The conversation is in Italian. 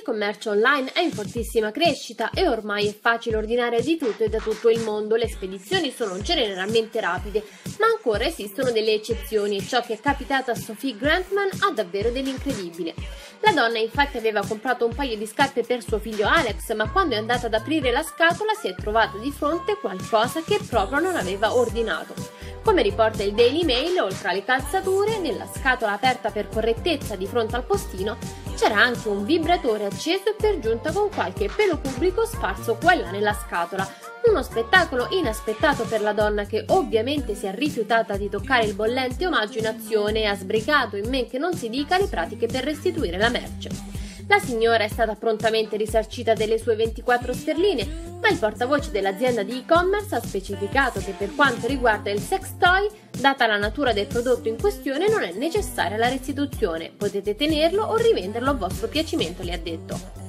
Il commercio online è in fortissima crescita e ormai è facile ordinare di tutto e da tutto il mondo. Le spedizioni sono generalmente rapide, ma ancora esistono delle eccezioni e ciò che è capitato a Sophie Grantman ha davvero dell'incredibile. La donna infatti aveva comprato un paio di scarpe per suo figlio Alex, ma quando è andata ad aprire la scatola si è trovata di fronte qualcosa che proprio non aveva ordinato. Come riporta il Daily Mail, oltre alle calzature, nella scatola aperta per correttezza di fronte al postino c'era anche un vibratore acceso e per giunta con qualche pelo pubblico sparso qua e là nella scatola. Uno spettacolo inaspettato per la donna che ovviamente si è rifiutata di toccare il bollente omaggio in azione e ha sbrigato in men che non si dica le pratiche per restituire la merce. La signora è stata prontamente risarcita delle sue 24 sterline, ma il portavoce dell'azienda di e-commerce ha specificato che per quanto riguarda il sex toy, data la natura del prodotto in questione, non è necessaria la restituzione. Potete tenerlo o rivenderlo a vostro piacimento, le ha detto.